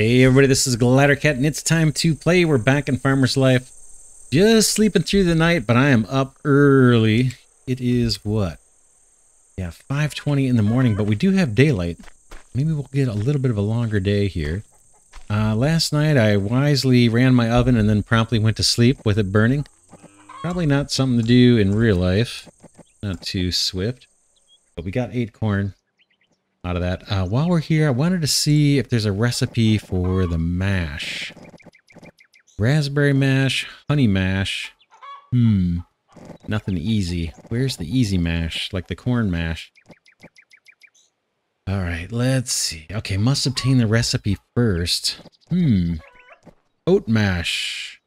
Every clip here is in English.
Hey everybody, this is Glidercat and it's time to play. We're back in Farmer's Life. Just sleeping through the night, but I am up early. It is what? Yeah, 5.20 in the morning, but we do have daylight. Maybe we'll get a little bit of a longer day here. Uh, last night I wisely ran my oven and then promptly went to sleep with it burning. Probably not something to do in real life. Not too swift. But we got eight corn out of that. Uh, while we're here, I wanted to see if there's a recipe for the mash. Raspberry mash, honey mash. Hmm. Nothing easy. Where's the easy mash? Like the corn mash. All right, let's see. Okay, must obtain the recipe first. Hmm. Oat mash.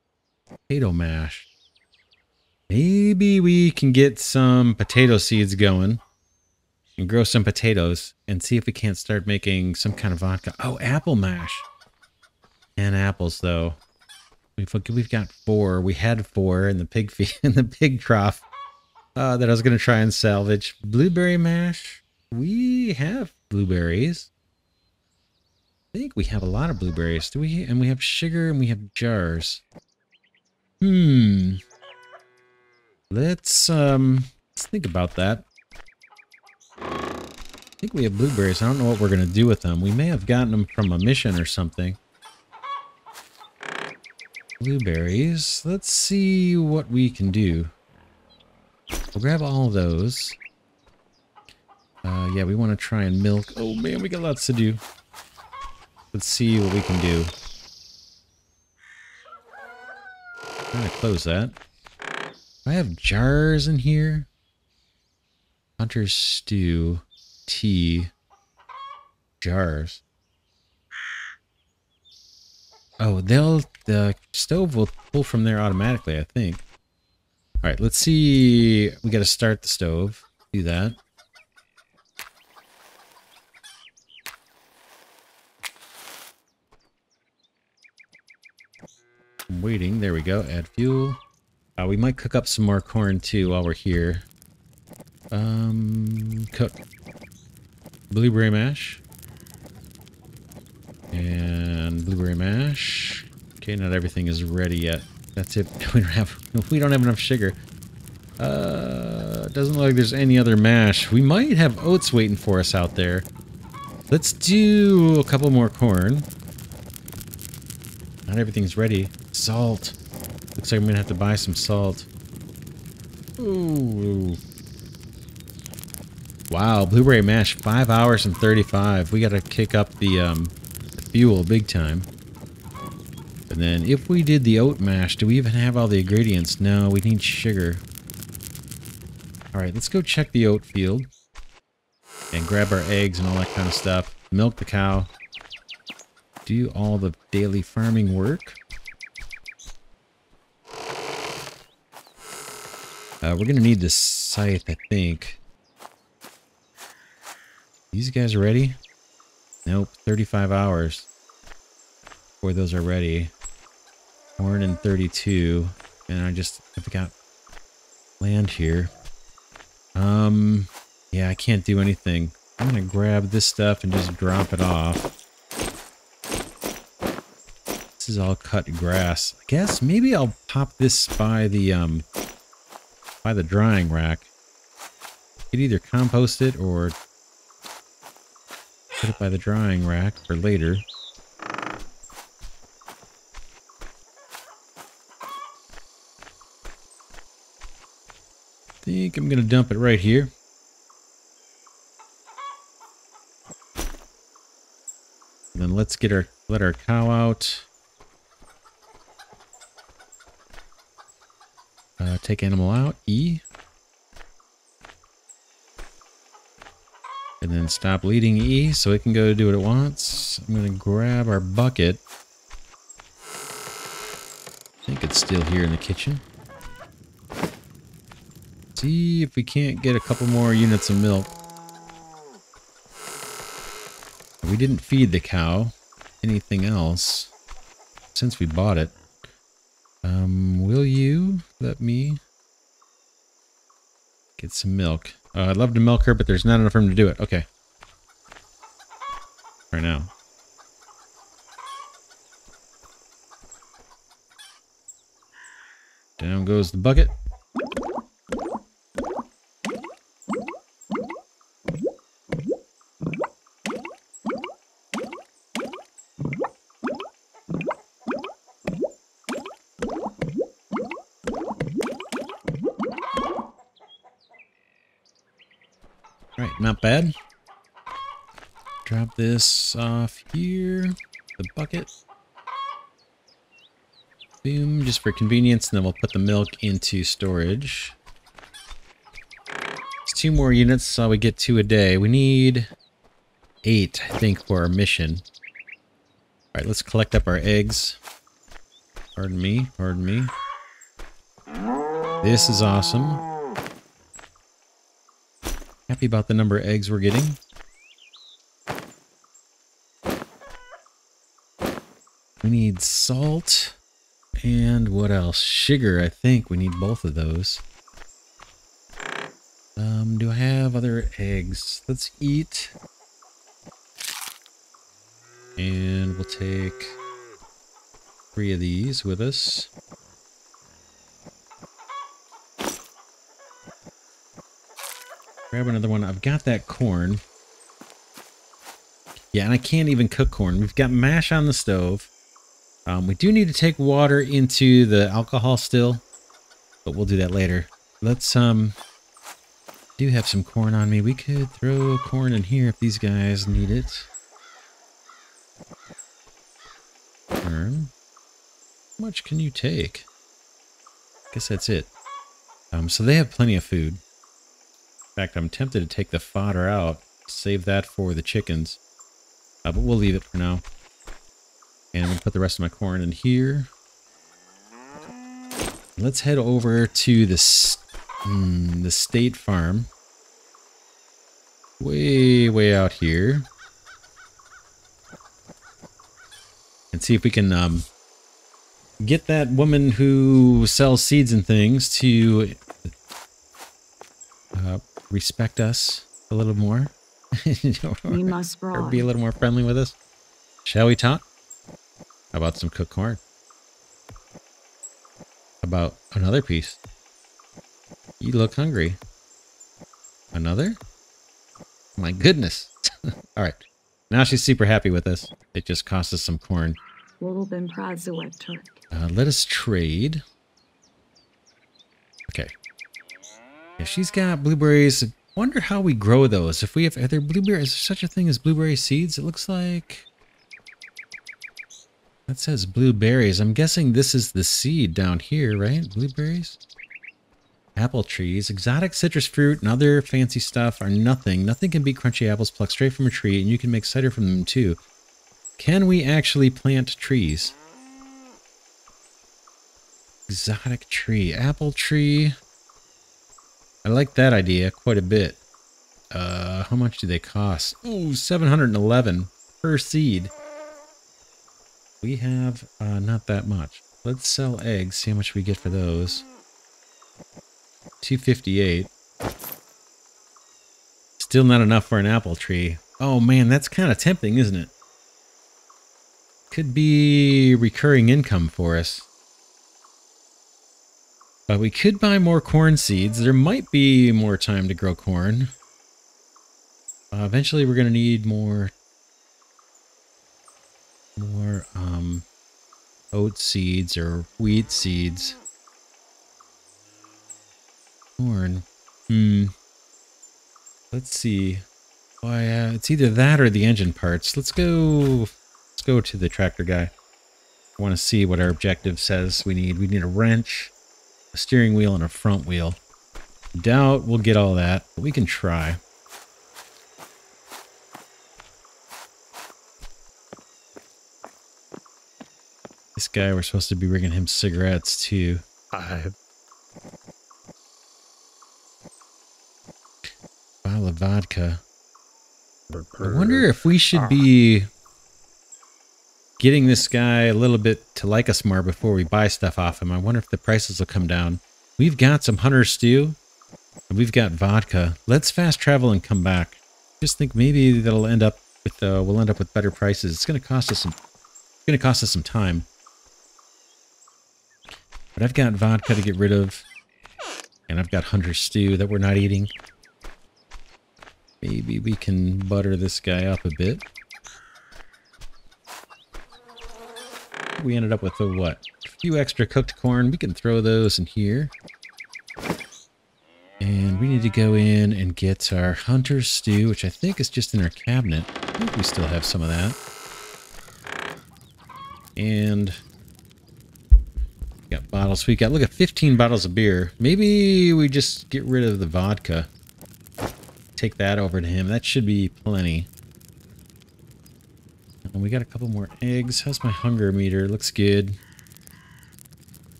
Potato mash. Maybe we can get some potato seeds going and grow some potatoes and see if we can't start making some kind of vodka. Oh, apple mash. And apples, though. We've, we've got four. We had four in the pig feed, in the pig trough uh, that I was going to try and salvage. Blueberry mash. We have blueberries. I think we have a lot of blueberries. Do we? And we have sugar and we have jars. Hmm. Let's um let's think about that. Think we have blueberries. I don't know what we're going to do with them. We may have gotten them from a mission or something. Blueberries. Let's see what we can do. We'll grab all those. Uh, yeah, we want to try and milk. Oh man, we got lots to do. Let's see what we can do. I'm gonna close that. I have jars in here. Hunter's stew, tea, jars. Oh, they'll the stove will pull from there automatically, I think. All right, let's see. We got to start the stove. Do that. I'm waiting. There we go. Add fuel. Uh, we might cook up some more corn too while we're here. Um, cook. Blueberry mash. And blueberry mash. Okay, not everything is ready yet. That's it. We don't have we don't have enough sugar. Uh, doesn't look like there's any other mash. We might have oats waiting for us out there. Let's do a couple more corn. Not everything's ready. Salt. Looks like I'm gonna have to buy some salt. Ooh. Wow, blueberry mash, 5 hours and 35. We gotta kick up the, um, the fuel big time. And then if we did the oat mash, do we even have all the ingredients? No, we need sugar. Alright, let's go check the oat field. And grab our eggs and all that kind of stuff. Milk the cow. Do all the daily farming work. Uh, we're going to need this scythe, I think. These guys ready? Nope, 35 hours before those are ready. Corn in 32. And I just, I've got land here. Um, yeah, I can't do anything. I'm to grab this stuff and just drop it off. This is all cut grass. I guess maybe I'll pop this by the, um, by the drying rack. You could either compost it or put it by the drying rack for later. think I'm gonna dump it right here. And then let's get our let our cow out. Uh, take animal out, E. then stop leading E so it can go do what it wants. I'm going to grab our bucket. I think it's still here in the kitchen. See if we can't get a couple more units of milk. We didn't feed the cow anything else since we bought it. Um, will you let me get some milk? Uh, I'd love to milk her, but there's not enough room to do it. Okay. Right now. Down goes the bucket. All right, not bad. Drop this off here. The bucket. Boom, just for convenience, and then we'll put the milk into storage. It's two more units, so we get two a day. We need eight, I think, for our mission. Alright, let's collect up our eggs. Pardon me, pardon me. This is awesome. Happy about the number of eggs we're getting. We need salt. And what else? Sugar, I think. We need both of those. Um, do I have other eggs? Let's eat. And we'll take three of these with us. Grab another one. I've got that corn. Yeah, and I can't even cook corn. We've got mash on the stove. Um, we do need to take water into the alcohol still, but we'll do that later. Let's, um, do have some corn on me. We could throw corn in here if these guys need it. Turn. How much can you take? I Guess that's it. Um, so they have plenty of food. Fact, I'm tempted to take the fodder out, save that for the chickens. Uh, but we'll leave it for now. And I'm going to put the rest of my corn in here. Let's head over to the, mm, the state farm. Way, way out here. And see if we can um, get that woman who sells seeds and things to respect us a little more. we must or be a little more friendly with us. Shall we talk? About some cooked corn? About another piece? You look hungry. Another? My goodness. All right. Now she's super happy with us. It just cost us some corn. Uh, let us trade. Okay. If she's got blueberries, wonder how we grow those. If we have, are there blueberries? Is there such a thing as blueberry seeds? It looks like that says blueberries. I'm guessing this is the seed down here, right? Blueberries? Apple trees, exotic citrus fruit, and other fancy stuff are nothing. Nothing can beat crunchy apples plucked straight from a tree, and you can make cider from them too. Can we actually plant trees? Exotic tree, apple tree. I like that idea quite a bit. Uh, how much do they cost? Oh, 711 per seed. We have uh, not that much. Let's sell eggs, see how much we get for those. 258. Still not enough for an apple tree. Oh man, that's kind of tempting, isn't it? Could be recurring income for us. But we could buy more corn seeds. There might be more time to grow corn. Uh, eventually we're going to need more more um, oat seeds or wheat seeds. Corn. Hmm. Let's see. Why, uh, it's either that or the engine parts. Let's go. Let's go to the tractor guy. I want to see what our objective says we need. We need a wrench, a steering wheel, and a front wheel. Doubt we'll get all that, but we can try. This guy, we're supposed to be bringing him cigarettes too. Five. Bottle of vodka. I wonder if we should be getting this guy a little bit to like us more before we buy stuff off him. I wonder if the prices will come down. We've got some hunter stew. And we've got vodka. Let's fast travel and come back. Just think maybe that'll end up with uh, we'll end up with better prices. It's to cost us some. It's to cost us some time. But I've got vodka to get rid of. And I've got hunter stew that we're not eating. Maybe we can butter this guy up a bit. We ended up with a what? A few extra cooked corn. We can throw those in here. And we need to go in and get our hunter stew, which I think is just in our cabinet. I think we still have some of that. And got bottles. We got, look at 15 bottles of beer. Maybe we just get rid of the vodka. Take that over to him. That should be plenty. And we got a couple more eggs. How's my hunger meter? Looks good.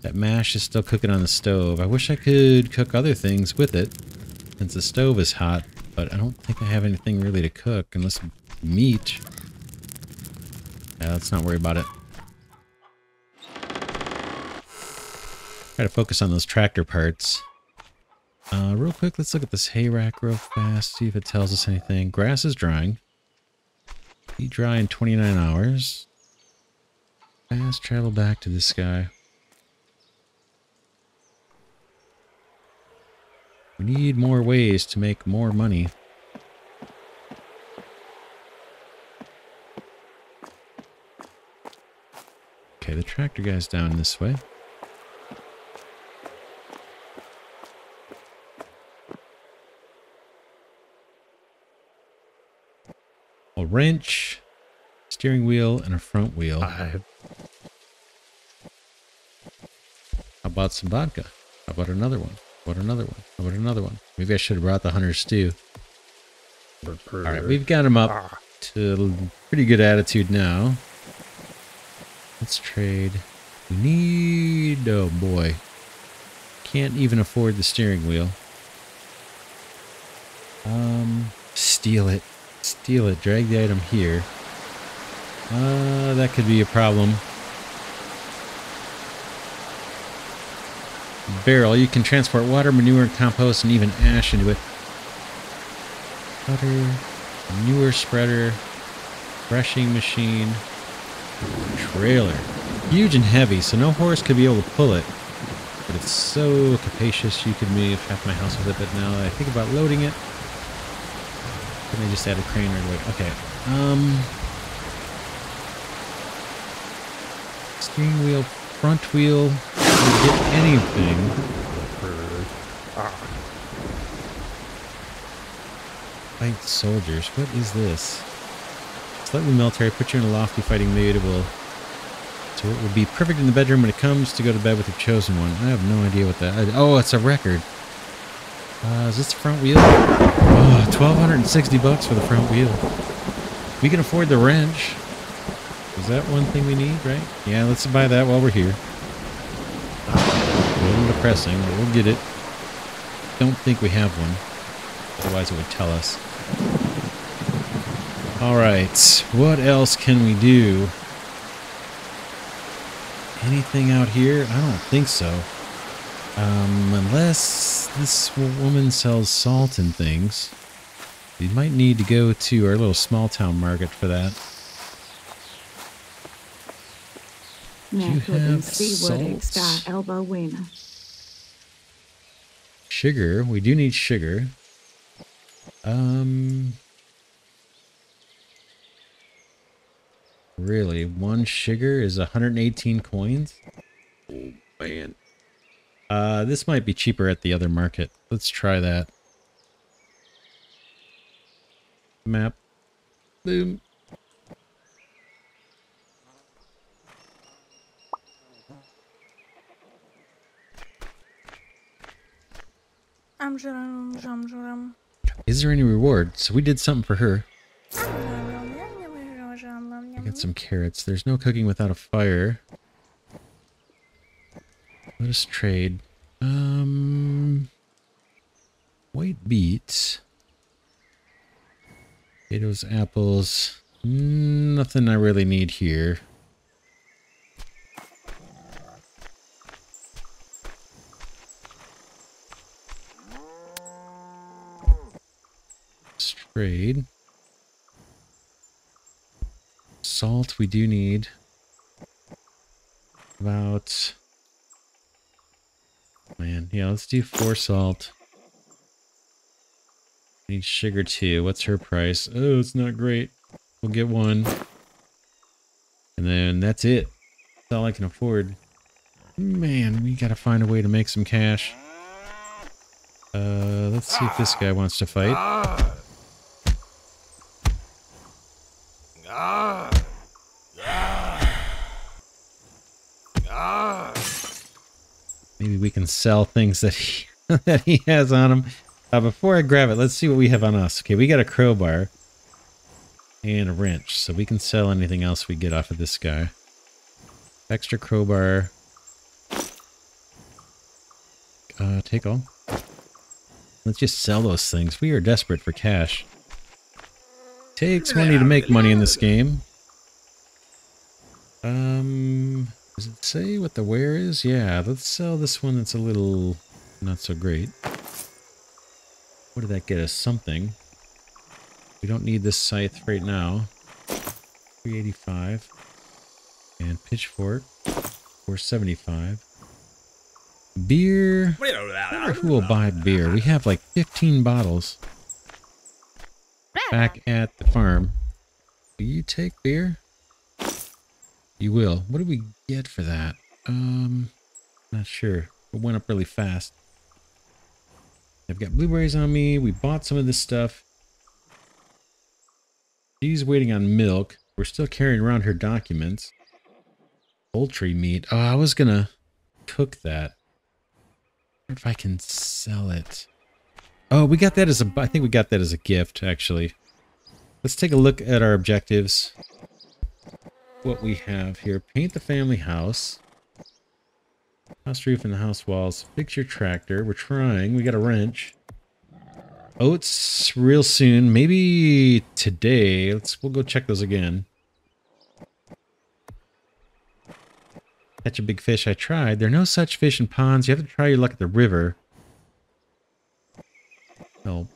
That mash is still cooking on the stove. I wish I could cook other things with it, since the stove is hot, but I don't think I have anything really to cook, unless meat. Yeah, let's not worry about it. Try to focus on those tractor parts. Uh, real quick, let's look at this hay rack real fast, see if it tells us anything. Grass is drying. Be dry in 29 hours. Fast travel back to this guy. We need more ways to make more money. Okay, the tractor guy's down this way. A wrench, steering wheel, and a front wheel. How about some vodka? How about another one? What another one? What another one? Maybe I should have brought the hunter's stew. All right, we've got him up to pretty good attitude now. Let's trade. We need... Oh, boy. Can't even afford the steering wheel. Um, steal it. Steal it. Drag the item here. Uh, that could be a problem. barrel, you can transport water, manure, compost, and even ash into it. Butter, manure spreader, threshing machine, trailer. Huge and heavy, so no horse could be able to pull it. But it's so capacious, you could move half my house with it. But now I think about loading it, let me just add a crane right away. Okay. Um, steering wheel, front wheel, get anything. Fight soldiers. What is this? Slightly military. Put you in a lofty fighting will. So it will be perfect in the bedroom when it comes to go to bed with your chosen one. I have no idea what that. Oh, it's a record. Uh, is this the front wheel? Oh, 1260 bucks for the front wheel. We can afford the wrench. Is that one thing we need, right? Yeah, let's buy that while we're here a little depressing, but we'll get it. Don't think we have one. Otherwise it would tell us. Alright, what else can we do? Anything out here? I don't think so. Um, unless this woman sells salt and things. We might need to go to our little small town market for that. you have salt? elbow winner. Sugar. We do need sugar. Um. Really, one sugar is 118 coins? Oh, man. Uh, this might be cheaper at the other market. Let's try that. Map. Boom. Is there any reward? So we did something for her. I got some carrots. There's no cooking without a fire. Let us trade. Um, white beets. Potatoes, apples. Nothing I really need here. trade. Salt we do need. About man. Yeah, let's do four salt. Need sugar too. What's her price? Oh, it's not great. We'll get one. And then that's it. That's all I can afford. Man, we gotta find a way to make some cash. Uh, let's see if this guy wants to fight. We can sell things that he, that he has on him. Uh, before I grab it, let's see what we have on us. Okay, we got a crowbar and a wrench, so we can sell anything else we get off of this guy. Extra crowbar. Uh, take all. Let's just sell those things. We are desperate for cash. Takes money to make money in this game. Um, does it say what the wear is? Yeah, let's sell this one that's a little not so great. What did that get us? Something. We don't need this scythe right now. 385. And pitchfork. 475. Beer. I wonder who will buy beer. We have like 15 bottles. Back at the farm. Will you take beer? You will. What do we for that? Um, not sure. It went up really fast. I've got blueberries on me. We bought some of this stuff. She's waiting on milk. We're still carrying around her documents. Poultry meat. Oh, I was gonna cook that. if I can sell it. Oh, we got that as a, I think we got that as a gift, actually. Let's take a look at our objectives. What we have here. Paint the family house. House roof and the house walls. Fix your tractor. We're trying. We got a wrench. Oats real soon. Maybe today. Let's we'll go check those again. Catch a big fish. I tried. There are no such fish in ponds. You have to try your luck at the river. Help.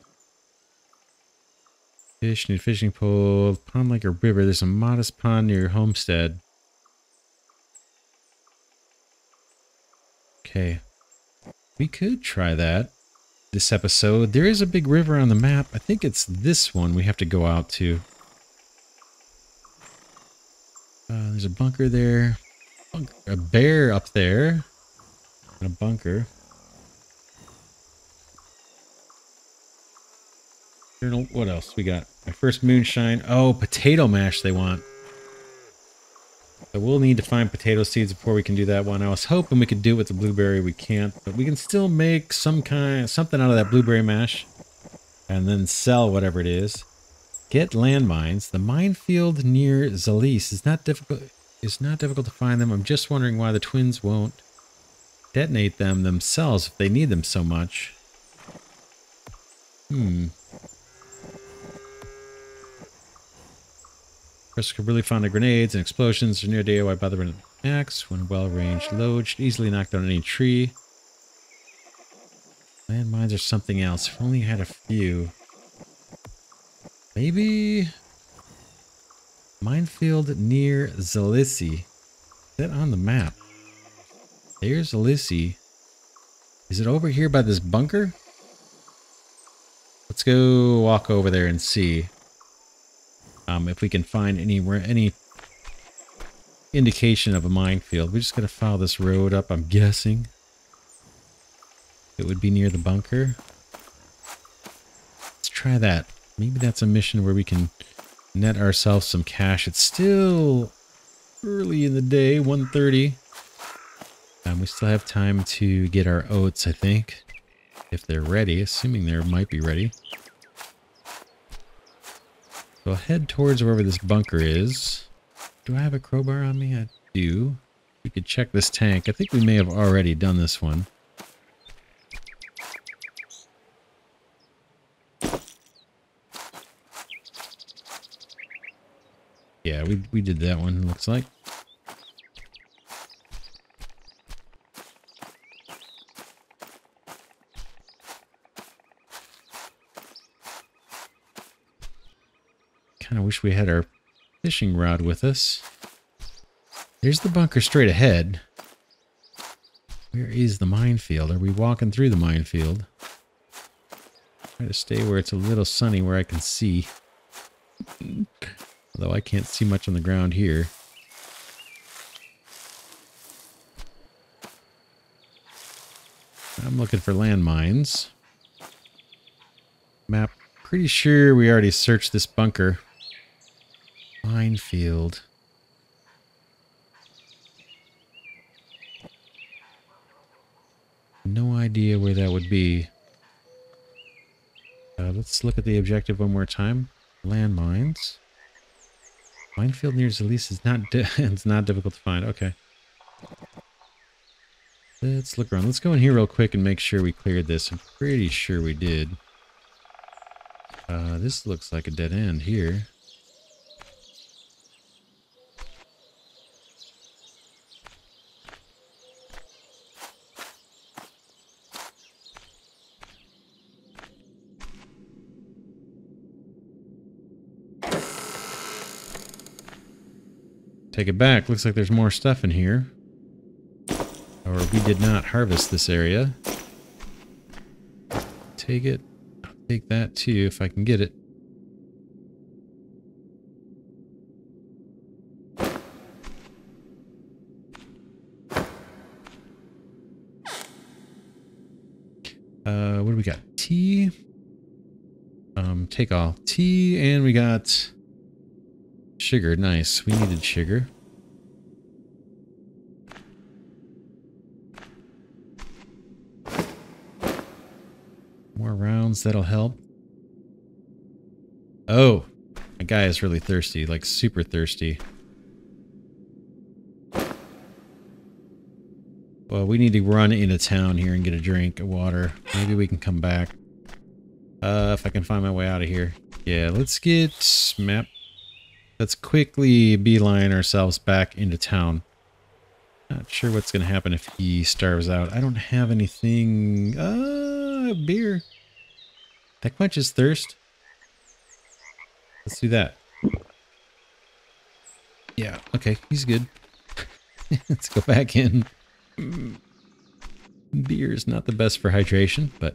Fish need fishing pole. Pond like a river. There's a modest pond near your homestead. Okay. We could try that this episode. There is a big river on the map. I think it's this one we have to go out to. Uh, there's a bunker there. A bear up there. And a bunker. What else we got? My first moonshine. Oh, potato mash they want. So we'll need to find potato seeds before we can do that one. I was hoping we could do it with the blueberry. We can't, but we can still make some kind, something out of that blueberry mash, and then sell whatever it is. Get landmines. The minefield near Zalis is not difficult. Is not difficult to find them. I'm just wondering why the twins won't detonate them themselves if they need them so much. Hmm. Chris really fond of grenades and explosions are near DIY by the axe when well ranged load should easily knock down any tree. Landmines are something else. If only had a few. Maybe minefield near Zalissi. Is that on the map? There's Zalissi. Is it over here by this bunker? Let's go walk over there and see. Um, if we can find any any indication of a minefield. we're just going to follow this road up, I'm guessing. It would be near the bunker. Let's try that. Maybe that's a mission where we can net ourselves some cash. It's still early in the day, 1.30. Um, we still have time to get our oats, I think. If they're ready, assuming they might be ready. So I'll head towards wherever this bunker is. Do I have a crowbar on me? I do. We could check this tank. I think we may have already done this one. Yeah, we, we did that one, looks like. Wish we had our fishing rod with us. There's the bunker straight ahead. Where is the minefield? Are we walking through the minefield? Try to stay where it's a little sunny where I can see. Although I can't see much on the ground here. I'm looking for landmines. Map. Pretty sure we already searched this bunker. Minefield. No idea where that would be. Uh, let's look at the objective one more time. Landmines. Minefield near Zalise is not it's not difficult to find. Okay. Let's look around. Let's go in here real quick and make sure we cleared this. I'm pretty sure we did. Uh, this looks like a dead end here. Take it back. Looks like there's more stuff in here. Or we did not harvest this area. Take it. I'll take that too if I can get it. Uh, what do we got? Tea. Um, take all tea, and we got Sugar, nice. We needed sugar. More rounds, that'll help. Oh, my guy is really thirsty, like super thirsty. Well, we need to run into town here and get a drink of water. Maybe we can come back. Uh, if I can find my way out of here. Yeah, let's get map Let's quickly beeline ourselves back into town. Not sure what's going to happen if he starves out. I don't have anything... Uh, beer. That quenches thirst. Let's do that. Yeah, okay, he's good. Let's go back in. Beer is not the best for hydration, but...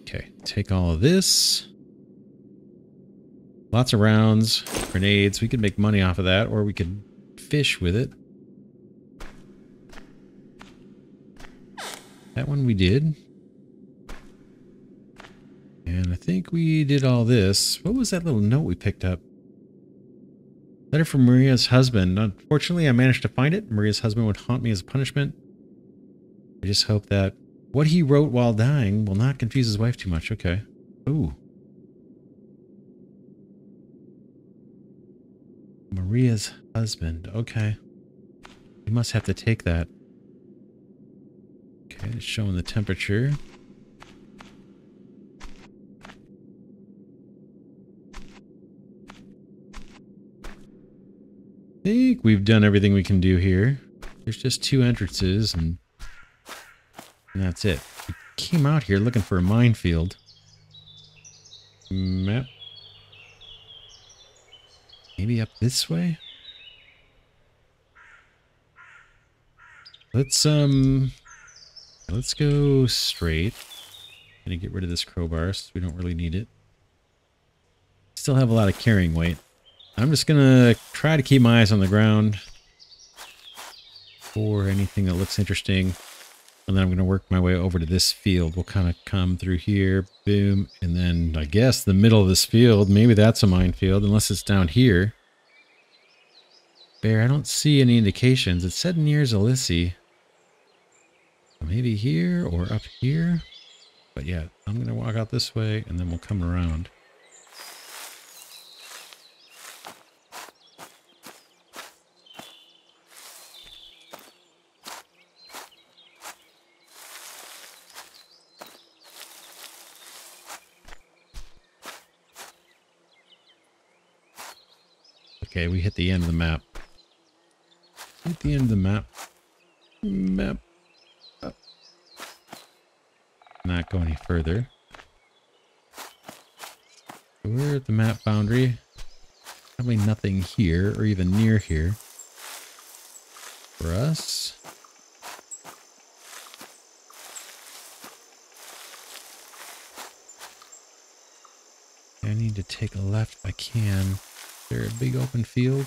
Okay, take all of this. Lots of rounds, grenades. We could make money off of that, or we could fish with it. That one we did. And I think we did all this. What was that little note we picked up? Letter from Maria's husband. Unfortunately, I managed to find it. Maria's husband would haunt me as a punishment. I just hope that what he wrote while dying will not confuse his wife too much. Okay. Ooh. Maria's husband. Okay. You must have to take that. Okay, it's showing the temperature. I think we've done everything we can do here. There's just two entrances and, and that's it. We came out here looking for a minefield. Map Maybe up this way? Let's, um... Let's go straight. Gonna get rid of this crowbar so we don't really need it. Still have a lot of carrying weight. I'm just gonna try to keep my eyes on the ground for anything that looks interesting. And then I'm going to work my way over to this field. We'll kind of come through here, boom, and then I guess the middle of this field, maybe that's a minefield, unless it's down here. Bear, I don't see any indications. It said near Zalisi. Maybe here or up here. But yeah, I'm going to walk out this way and then we'll come around. Okay, we hit the end of the map. Hit the end of the map. Map. Up. Not go any further. We're at the map boundary. Probably nothing here or even near here. for us. I need to take a left if I can. There a big open field?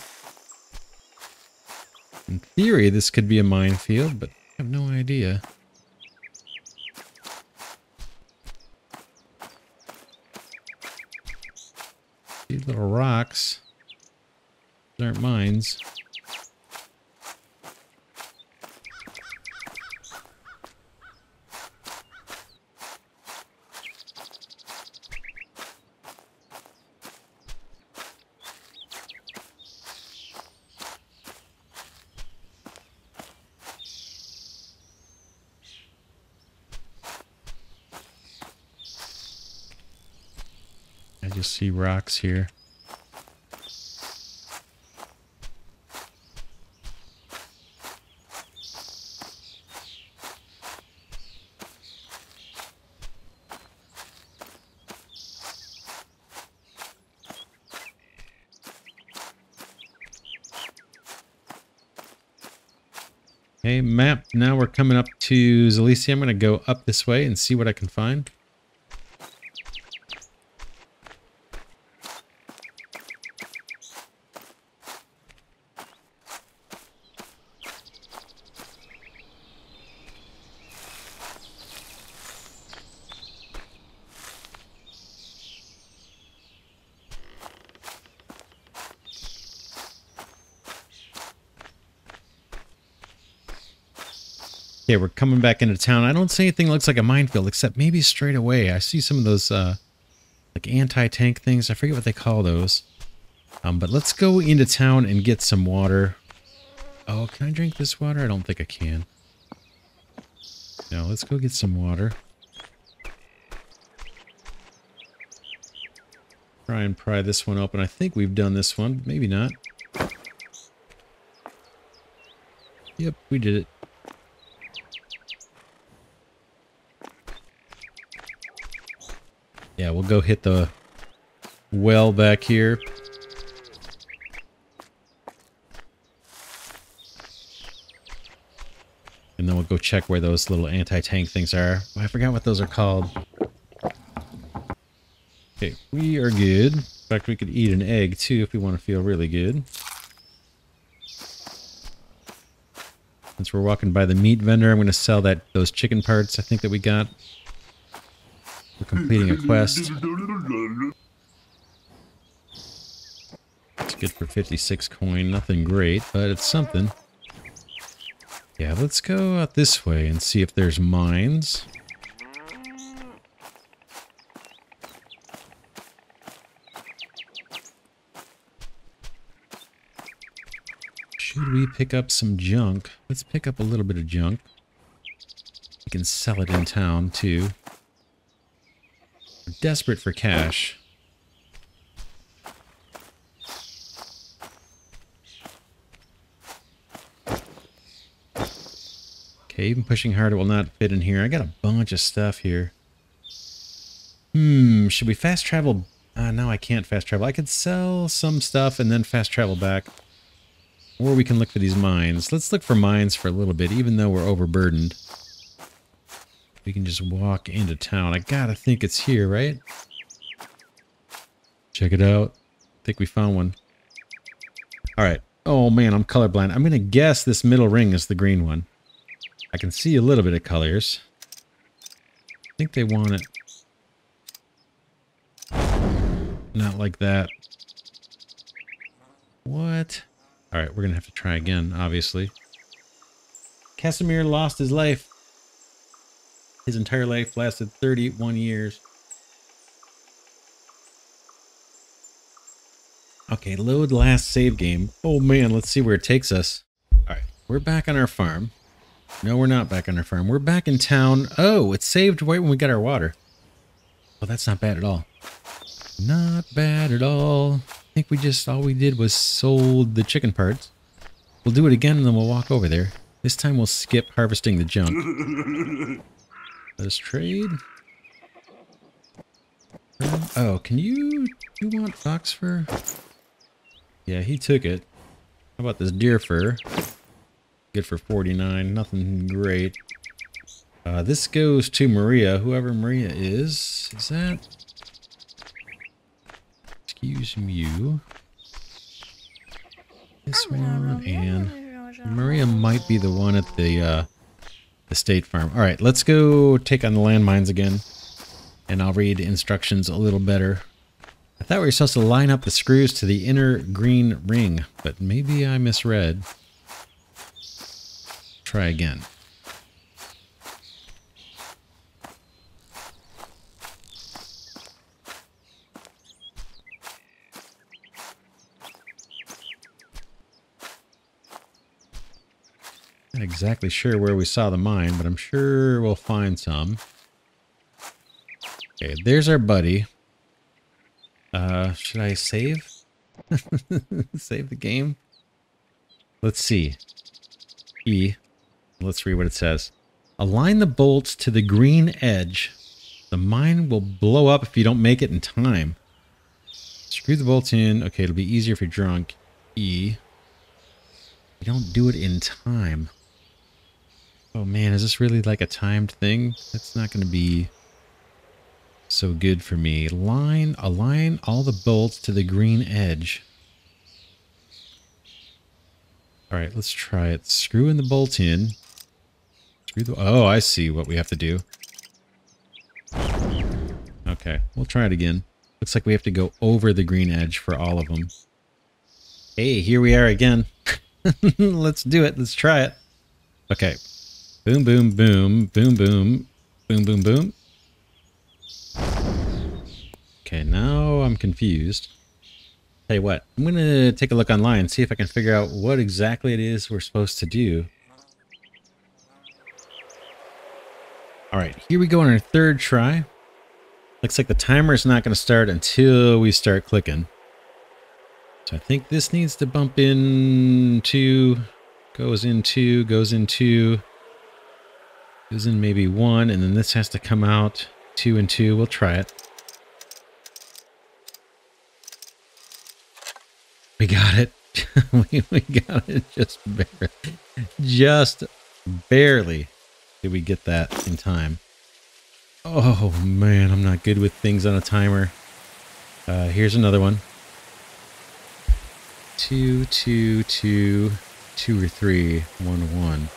In theory, this could be a minefield, but I have no idea. These little rocks aren't mines. Just see rocks here. Okay, map. Now we're coming up to Zalesia. I'm going to go up this way and see what I can find. Okay, we're coming back into town. I don't see anything looks like a minefield except maybe straight away. I see some of those uh, like anti-tank things. I forget what they call those. Um, but let's go into town and get some water. Oh, can I drink this water? I don't think I can. No, let's go get some water. Try and pry this one open. I think we've done this one. Maybe not. Yep, we did it. Yeah, we'll go hit the well back here. And then we'll go check where those little anti-tank things are. Oh, I forgot what those are called. Okay, we are good. In fact, we could eat an egg too if we want to feel really good. Since we're walking by the meat vendor, I'm going to sell that those chicken parts I think that we got. We're completing a quest. It's good for 56 coin. Nothing great, but it's something. Yeah, let's go out this way and see if there's mines. Should we pick up some junk? Let's pick up a little bit of junk. We can sell it in town, too. Desperate for cash. Okay, even pushing hard it will not fit in here. I got a bunch of stuff here. Hmm, should we fast travel? Uh, no, I can't fast travel. I could sell some stuff and then fast travel back. Or we can look for these mines. Let's look for mines for a little bit, even though we're overburdened. We can just walk into town. I gotta think it's here, right? Check it out. I think we found one. Alright. Oh man, I'm colorblind. I'm gonna guess this middle ring is the green one. I can see a little bit of colors. I think they want it. Not like that. What? Alright, we're gonna have to try again, obviously. Casimir lost his life. His entire life lasted 31 years. Okay, load last save game. Oh man, let's see where it takes us. Alright, we're back on our farm. No, we're not back on our farm. We're back in town. Oh, it saved right when we got our water. Well, that's not bad at all. Not bad at all. I think we just, all we did was sold the chicken parts. We'll do it again and then we'll walk over there. This time we'll skip harvesting the junk. Let us trade. Oh, can you, you want fox fur? Yeah, he took it. How about this deer fur? Good for 49. Nothing great. Uh, this goes to Maria, whoever Maria is. Is that... Excuse you. This one and Maria might be the one at the uh, the state farm. All right, let's go take on the landmines again, and I'll read instructions a little better. I thought we were supposed to line up the screws to the inner green ring, but maybe I misread. Try again. Exactly sure where we saw the mine, but I'm sure we'll find some. Okay, there's our buddy. Uh, should I save? save the game? Let's see. E. Let's read what it says. Align the bolts to the green edge. The mine will blow up if you don't make it in time. Screw the bolts in. Okay, it'll be easier if you're drunk. E. You don't do it in time. Oh man, is this really like a timed thing? That's not going to be so good for me. Line, align all the bolts to the green edge. All right, let's try it. Screw in the bolt in. Screw the, oh, I see what we have to do. Okay, we'll try it again. Looks like we have to go over the green edge for all of them. Hey, here we are again. let's do it. Let's try it. Okay, Boom, boom, boom, boom, boom, boom, boom, boom. Okay, now I'm confused. Tell you what, I'm going to take a look online, see if I can figure out what exactly it is we're supposed to do. All right, here we go on our third try. Looks like the timer is not going to start until we start clicking. So I think this needs to bump in two, goes into, goes into. Goes in maybe one, and then this has to come out two and two. We'll try it. We got it. we, we got it just barely. Just barely did we get that in time. Oh man, I'm not good with things on a timer. Uh, here's another one. Two, two, two, two or three, one, one.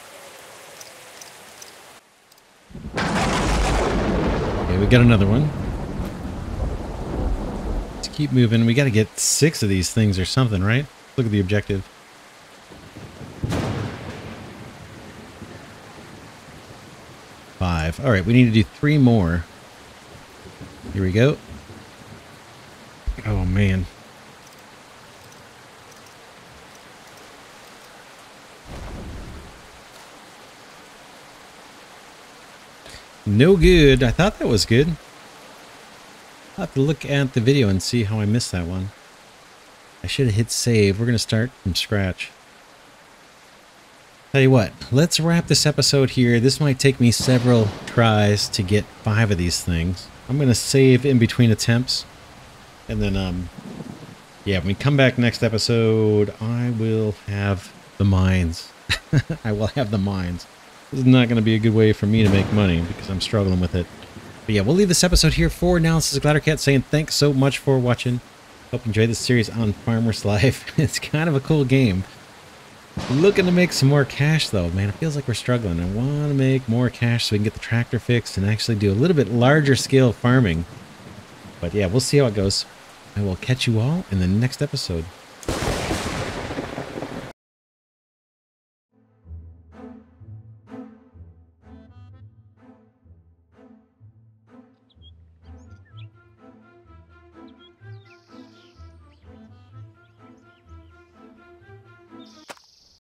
Okay, we got another one. Let's keep moving. We got to get six of these things or something, right? Look at the objective. Five. All right, we need to do three more. Here we go. Oh, man. No good. I thought that was good. I'll have to look at the video and see how I missed that one. I should have hit save. We're going to start from scratch. Tell you what, let's wrap this episode here. This might take me several tries to get five of these things. I'm going to save in between attempts. And then, um, yeah, when we come back next episode, I will have the mines. I will have the mines. This is not going to be a good way for me to make money because I'm struggling with it. But yeah, we'll leave this episode here for now. This is Glidercat saying thanks so much for watching. Hope you enjoyed this series on Farmer's Life. it's kind of a cool game. Looking to make some more cash though, man. It feels like we're struggling. I want to make more cash so we can get the tractor fixed and actually do a little bit larger scale farming. But yeah, we'll see how it goes. I will catch you all in the next episode.